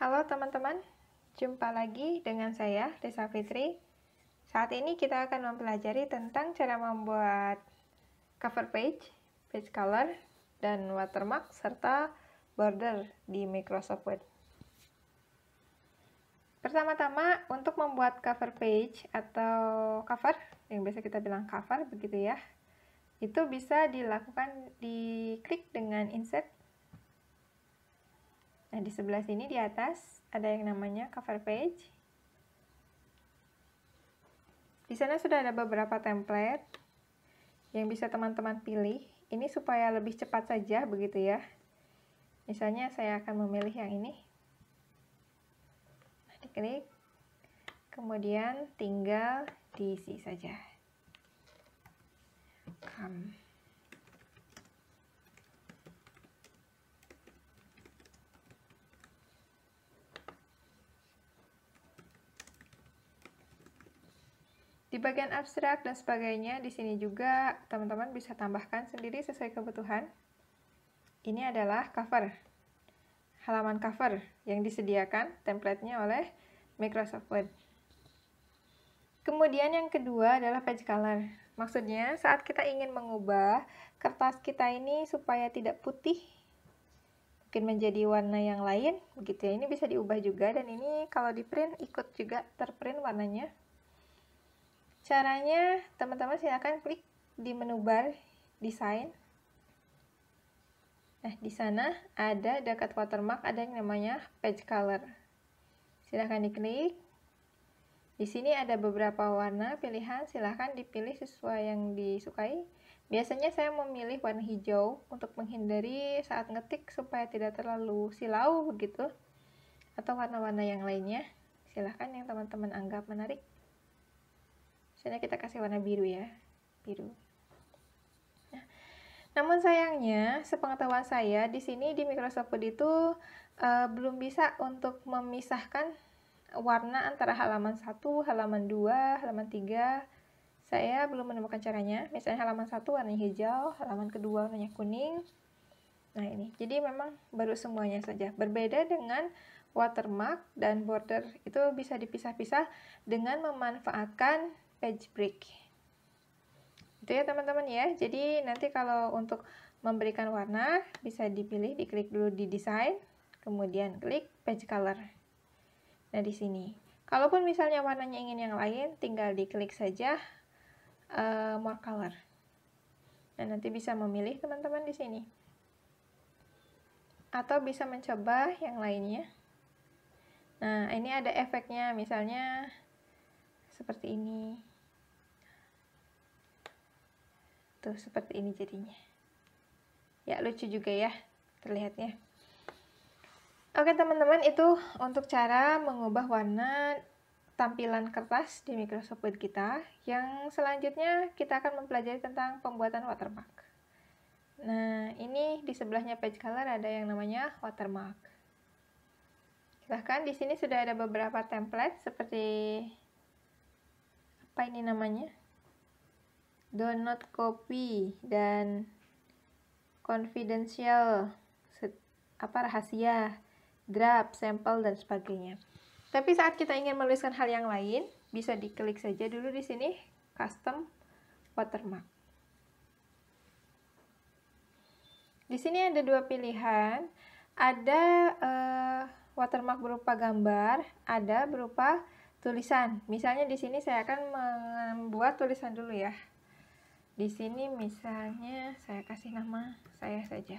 Halo teman-teman, jumpa lagi dengan saya, Desa Fitri. Saat ini kita akan mempelajari tentang cara membuat cover page, page color, dan watermark, serta border di Microsoft Word. Pertama-tama, untuk membuat cover page atau cover, yang biasa kita bilang cover, begitu ya, itu bisa dilakukan di klik dengan insert Nah, di sebelah sini di atas ada yang namanya cover page. Di sana sudah ada beberapa template yang bisa teman-teman pilih. Ini supaya lebih cepat saja begitu ya. Misalnya saya akan memilih yang ini. Nah, diklik. Kemudian tinggal diisi saja. Come. Di bagian abstrak dan sebagainya, di sini juga teman-teman bisa tambahkan sendiri sesuai kebutuhan. Ini adalah cover, halaman cover yang disediakan templatenya oleh Microsoft Word. Kemudian yang kedua adalah page color. Maksudnya saat kita ingin mengubah kertas kita ini supaya tidak putih, mungkin menjadi warna yang lain, begitu ya. Ini bisa diubah juga dan ini kalau di print ikut juga terprint warnanya. Caranya, teman-teman silakan klik di menu bar desain. Nah, di sana ada dekat watermark ada yang namanya page color. Silahkan diklik. Di sini ada beberapa warna pilihan, silahkan dipilih sesuai yang disukai. Biasanya saya memilih warna hijau untuk menghindari saat ngetik supaya tidak terlalu silau begitu. Atau warna-warna yang lainnya. Silahkan yang teman-teman anggap menarik. Misalnya kita kasih warna biru ya, biru. Nah, namun sayangnya, sepengetahuan saya di sini di Microsoft Word itu uh, belum bisa untuk memisahkan warna antara halaman 1, halaman 2, halaman 3. Saya belum menemukan caranya. Misalnya halaman 1 warnanya hijau, halaman kedua warnanya kuning. Nah, ini. Jadi memang baru semuanya saja. Berbeda dengan watermark dan border itu bisa dipisah-pisah dengan memanfaatkan page break. Itu ya teman-teman ya. Jadi nanti kalau untuk memberikan warna bisa dipilih diklik dulu di desain kemudian klik page color. Nah di sini. Kalaupun misalnya warnanya ingin yang lain tinggal diklik saja uh, more color. Nah nanti bisa memilih teman-teman di sini. Atau bisa mencoba yang lainnya. Nah ini ada efeknya. Misalnya seperti ini Tuh, seperti ini jadinya. Ya, lucu juga ya terlihatnya. Oke teman-teman, itu untuk cara mengubah warna tampilan kertas di Microsoft Word kita. Yang selanjutnya kita akan mempelajari tentang pembuatan watermark. Nah, ini di sebelahnya page color ada yang namanya watermark. Bahkan di sini sudah ada beberapa template seperti apa ini namanya? Download copy dan confidential apa rahasia draft sampel dan sebagainya. Tapi saat kita ingin menuliskan hal yang lain bisa diklik saja dulu di sini custom watermark. Di sini ada dua pilihan. Ada uh, watermark berupa gambar ada berupa tulisan. Misalnya di sini saya akan membuat tulisan dulu ya di sini misalnya saya kasih nama saya saja.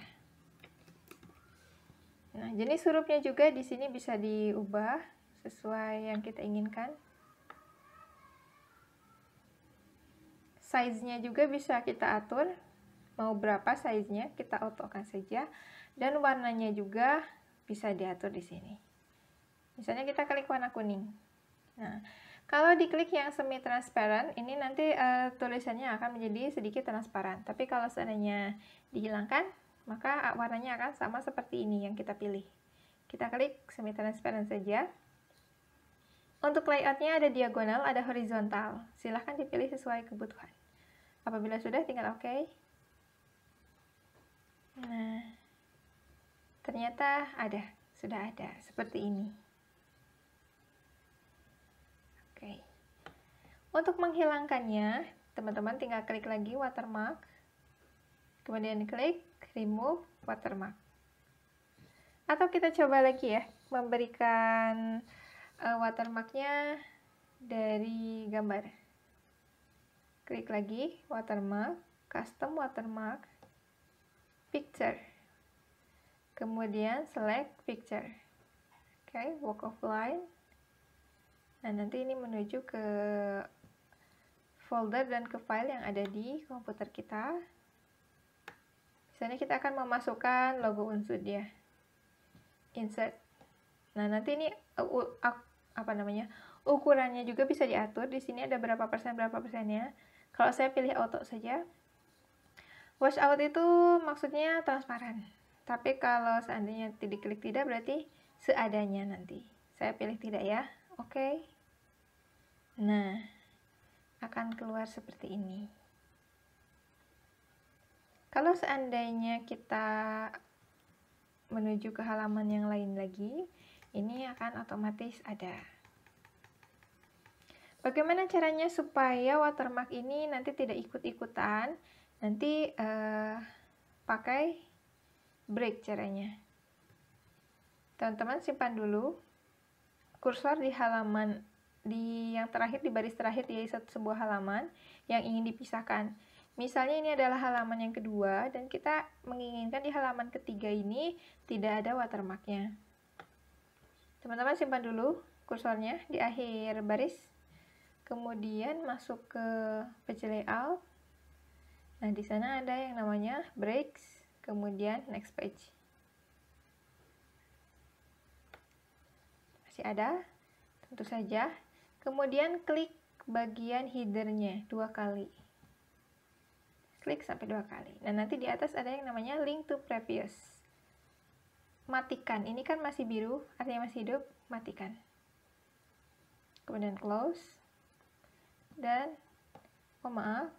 Nah, jenis hurufnya juga di sini bisa diubah sesuai yang kita inginkan. Size-nya juga bisa kita atur. Mau berapa size-nya, kita otokan saja. Dan warnanya juga bisa diatur di sini. Misalnya kita klik warna kuning. Nah, kalau diklik yang semi transparent, ini nanti uh, tulisannya akan menjadi sedikit transparan. Tapi kalau seandainya dihilangkan, maka warnanya akan sama seperti ini yang kita pilih. Kita klik semi transparent saja. Untuk layoutnya ada diagonal, ada horizontal. Silahkan dipilih sesuai kebutuhan. Apabila sudah, tinggal OK. Nah, ternyata ada sudah ada seperti ini. Oke. Untuk menghilangkannya, teman-teman tinggal klik lagi watermark. Kemudian klik remove watermark. Atau kita coba lagi ya, memberikan uh, watermarknya dari gambar. Klik lagi watermark, custom watermark, picture kemudian select picture oke okay, walk of line nah nanti ini menuju ke folder dan ke file yang ada di komputer kita misalnya kita akan memasukkan logo unsur dia insert nah nanti ini uh, uh, apa namanya ukurannya juga bisa diatur di sini ada berapa persen berapa persennya kalau saya pilih auto saja wash out itu maksudnya transparan tapi kalau seandainya diklik tidak berarti seadanya nanti. Saya pilih tidak ya. Oke. Okay. Nah, akan keluar seperti ini. Kalau seandainya kita menuju ke halaman yang lain lagi, ini akan otomatis ada. Bagaimana caranya supaya watermark ini nanti tidak ikut-ikutan? Nanti uh, pakai break caranya. Teman-teman simpan dulu kursor di halaman di yang terakhir di baris terakhir di sebuah halaman yang ingin dipisahkan. Misalnya ini adalah halaman yang kedua dan kita menginginkan di halaman ketiga ini tidak ada watermarknya. Teman-teman simpan dulu kursornya di akhir baris. Kemudian masuk ke page layout. Nah, di sana ada yang namanya breaks kemudian next page masih ada tentu saja kemudian klik bagian headernya dua kali. Klik sampai dua kali. Nah nanti di atas ada yang namanya link to previous. Matikan. Ini kan masih biru artinya masih hidup. Matikan. Kemudian close. Dan oh maaf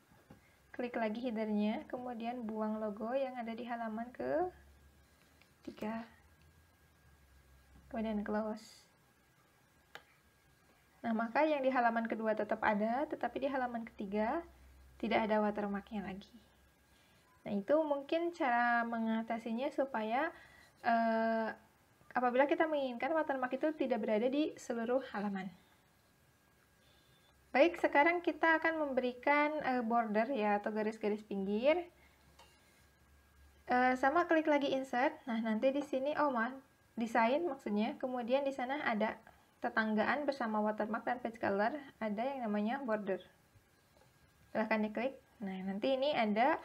klik lagi headernya, kemudian buang logo yang ada di halaman ke 3 kemudian close nah maka yang di halaman kedua tetap ada tetapi di halaman ketiga tidak ada watermarknya lagi nah itu mungkin cara mengatasinya supaya eh, apabila kita menginginkan watermark itu tidak berada di seluruh halaman Baik, sekarang kita akan memberikan uh, border ya atau garis-garis pinggir. Uh, sama klik lagi insert. Nah, nanti di sini oh mah desain maksudnya. Kemudian di sana ada tetanggaan bersama watermark dan page color, ada yang namanya border. Silahkan diklik. Nah, nanti ini ada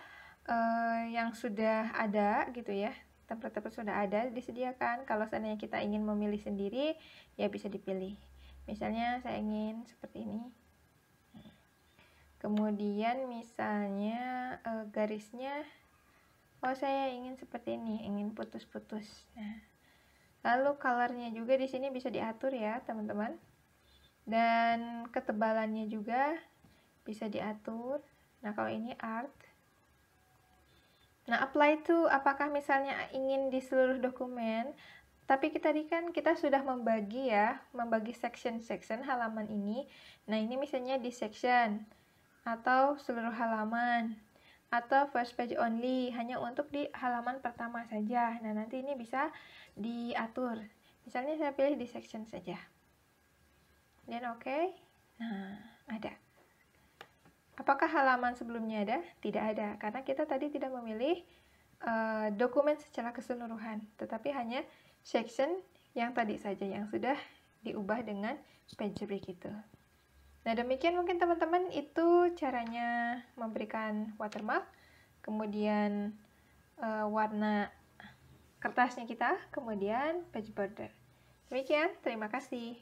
uh, yang sudah ada gitu ya. Template-template sudah ada disediakan. Kalau seandainya kita ingin memilih sendiri, ya bisa dipilih. Misalnya saya ingin seperti ini kemudian misalnya e, garisnya oh saya ingin seperti ini ingin putus-putus nah lalu colornya juga di sini bisa diatur ya teman-teman. Dan ketebalannya juga bisa diatur. Nah kalau ini art. Nah apply to apakah misalnya ingin di seluruh dokumen? Tapi kita tadi kan kita sudah membagi ya membagi section-section halaman ini. Nah ini misalnya di section atau seluruh halaman atau first page only hanya untuk di halaman pertama saja. Nah nanti ini bisa diatur. Misalnya saya pilih di section saja. Dan oke. Okay. nah ada. Apakah halaman sebelumnya ada? tidak ada karena kita tadi tidak memilih uh, dokumen secara keseluruhan. Tetapi hanya section yang tadi saja yang sudah diubah dengan page break itu Nah, demikian mungkin teman-teman itu caranya memberikan watermark, kemudian uh, warna kertasnya kita, kemudian page border. Demikian, terima kasih.